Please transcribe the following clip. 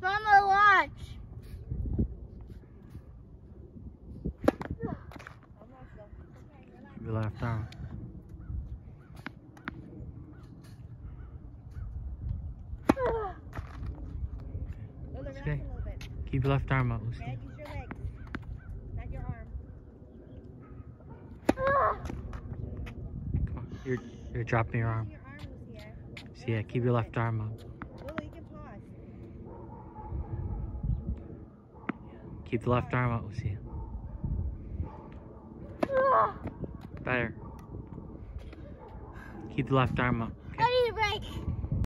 Mama, watch. Keep your left arm. No, no, relax Okay. a little bit. Keep your left arm up, Okay, Lucy. use your legs, not your arm. Come on. You're, you're dropping your arm. Using your arm, Lucia. So yeah, keep your left arm up. Keep the left arm up, Lucy. Better. Keep the left arm up. Okay? I need a break.